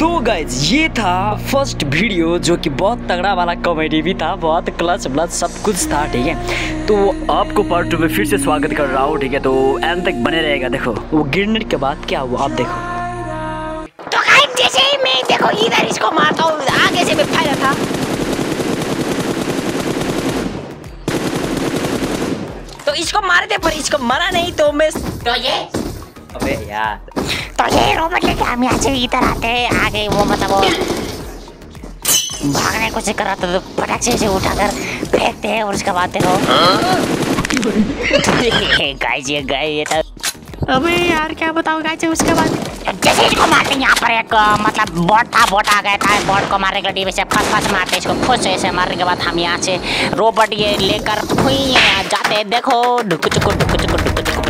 तो गाइज़ ये था फ़र्स्ट वीडियो जो कि बहुत तगड़ा वाला कॉमेडी भी था बहुत क्लच ब्लच सब कुछ था ठीक है? तो आपको पार्ट टू में फिर से स्वागत कर रहा हूँ ठीक है? तो एंड तक बने रहेगा देखो। वो गिरने के बाद क्या हुआ आप देखो। तो गाइस जैसे ही मैं देखो इधर इसको मारता हूँ आगे से भी फैला था। तो इसको मार दे पर इसको मरा नहीं तो मैं तो ये अबे यार। तो ये रोबोट लेके हम यहाँ से इधर आते हैं आगे वो मतलब वो भागने को से करा तो फटाक से उठा उठाकर फेंकते हैं और उसके बाद देखो। गाइस ये गाय ये था अबे यार क्या बताओ गाइस उसके बाद जैसे इसको मारते हैं यहाँ पर एक मतलब बोट था बोट आ गया था बोट को मारने के लिए वैसे फंस फंस मारते इसको फुस ऐसे मारने के बाद हम यहाँ से रोबोट ये लेकर जाते हैं देखो ढुक चुको ढुक चुको ढुक चुको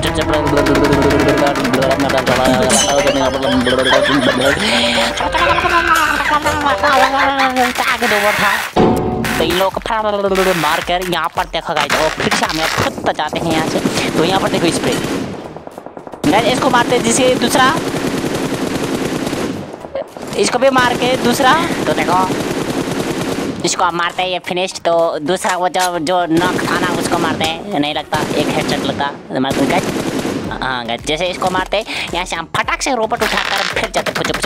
तो मार कर यहाँ पर देखो और फिर से हम खुद तक जाते हैं यहाँ से तो यहाँ पर देखो स्प्रे इसको मारते हैं जिसे दूसरा इसको भी मार के दूसरा तो देखो इसको आप मारते हैं ये फिनिश्ड तो दूसरा वो जो जो नॉक था ना उसको मारते हैं नहीं लगता एक हेडशॉट लगता हैं guys। हाँ guys, जैसे इसको मारते हैं यहाँ से हम फटाक से रोबोट उठाकर फिर जाते पुचप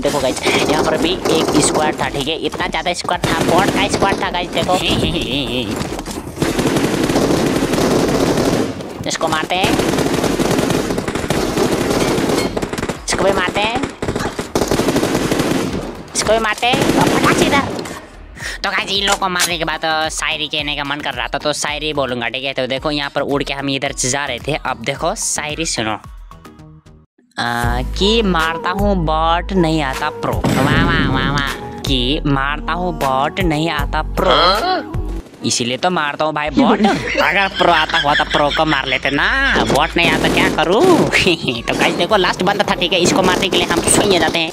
देखो गाइस यहाँ पर भी एक स्क्वाड था ठीक है इतना ज़्यादा स्क्वाड था बॉट का स्क्वाड था गाइस देखो इसको मारते हैं इसको भी मारते हैं इसको भी मारते हैं तो गाइस इन लोगों को मारने के बाद शायरी कहने का मन कर रहा था तो शायरी बोलूँगा ठीक है तो देखो यहाँ पर उड़ के हम इधर जा रहे थे अब देखो शायरी सुनो आ, कि मारता हूँ बॉट नहीं आता प्रो वाह वाह वाह वाह कि मारता हूँ बॉट नहीं आता प्रो इसीलिए तो मारता हूँ भाई बॉट अगर प्रो आता हुआ तो प्रो को मार लेते ना। बॉट नहीं आता क्या करूँ? तो गाइस देखो लास्ट बंदा था, ठीक है? इसको मारने के लिए हम सोइए जाते हैं।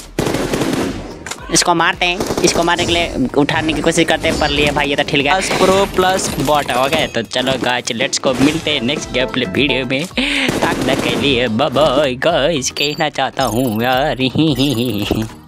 इसको मारते हैं। इसको मारने के लिए उठाने की कोशिश करते हैं, पर लिए भाई, ये तो ठीक है। प्रो प्लस बॉट हो गए तो चलो गाइस लेट्स को मिलते हैं नेक्स्ट गेम प्ले वीडियो में तक के लिए बाय गाइस कहना चाहता हूँ यार।